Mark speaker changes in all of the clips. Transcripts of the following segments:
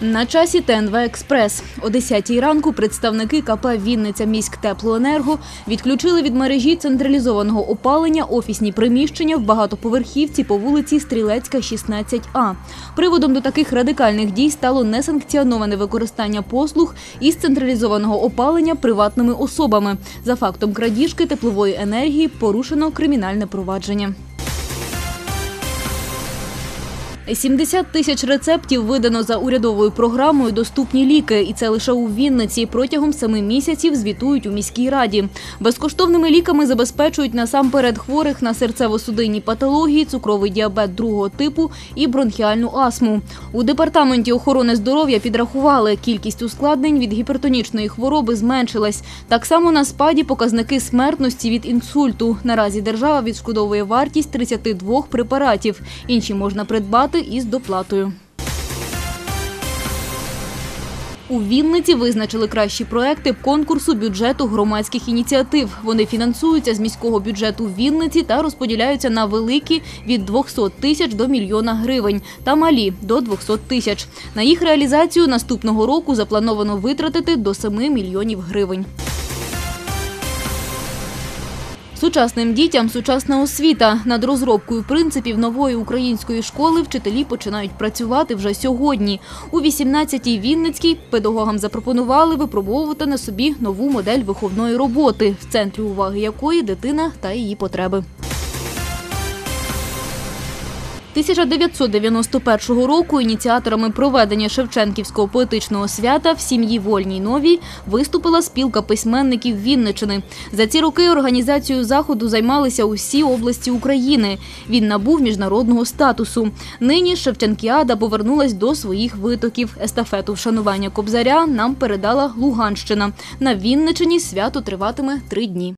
Speaker 1: На часі ТНВ Експрес. О 10 ранку представники КП Вінниця міськтеплоенерго відключили від мережі централізованого опалення офісні приміщення в багатоповерхівці по вулиці Стрілецька, 16А. Приводом до таких радикальних дій стало несанкціоноване використання послуг із централізованого опалення приватними особами. За фактом крадіжки теплової енергії порушено кримінальне провадження. 70 тисяч рецептів видано за урядовою програмою Доступні ліки, і це лише у Вінниці. Протягом семи місяців звітують у міській раді. Безкоштовними ліками забезпечують насамперед хворих на серцево-судинні патології, цукровий діабет другого типу і бронхіальну астму. У департаменті охорони здоров'я підрахували, кількість ускладнень від гіпертонічної хвороби зменшилась. Так само на спаді показники смертності від інсульту. Наразі держава відшкодовує вартість 32 препаратів. Інші можна придбати із доплатою. У Вінниці визначили кращі проекти конкурсу бюджету громадських ініціатив. Вони фінансуються з міського бюджету Вінниці та розподіляються на великі від 200 тисяч до мільйона гривень та малі до 200 тисяч. На їх реалізацію наступного року заплановано витратити до 7 мільйонів гривень. Сучасним дітям сучасна освіта. Над розробкою принципів нової української школи вчителі починають працювати вже сьогодні. У 18-й Вінницькій педагогам запропонували випробовувати на собі нову модель виховної роботи, в центрі уваги якої дитина та її потреби. 1991 року ініціаторами проведення Шевченківського поетичного свята в сім'ї Вольній Новій виступила спілка письменників Вінничини. За ці роки організацією заходу займалися усі області України. Він набув міжнародного статусу. Нині Шевченкіада повернулась до своїх витоків. Естафету вшанування Кобзаря нам передала Луганщина. На Вінничині свято триватиме три дні.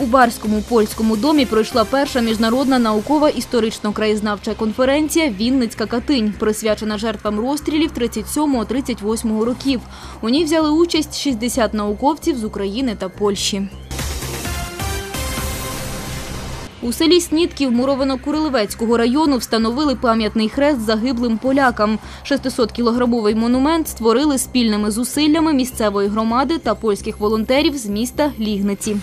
Speaker 1: У Барському польському домі пройшла перша міжнародна наукова історично-краєзнавча конференція Вінницька Катинь, присвячена жертвам розстрілів 37-38 років. У ній взяли участь 60 науковців з України та Польщі. У селі Снітків Муровино-Курилевецького району встановили пам'ятний хрест загиблим полякам. 600-кілограмовий монумент створили спільними зусиллями місцевої громади та польських волонтерів з міста Лігниці.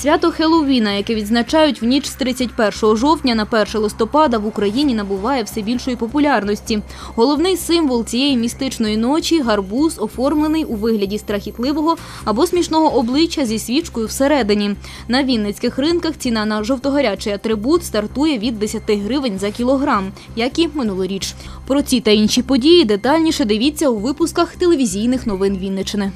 Speaker 1: Свято Хеллоуіна, яке відзначають в ніч з 31 жовтня на 1 листопада в Україні набуває все більшої популярності. Головний символ цієї містичної ночі гарбуз, оформлений у вигляді страхітливого або смішного обличчя зі свічкою всередині. На вінницьких ринках ціна на жовтогорячий атрибут стартує від 10 гривень за кілограм, як і минулоріч. Про ці та інші події детальніше дивіться у випусках телевізійних новин Вінничини.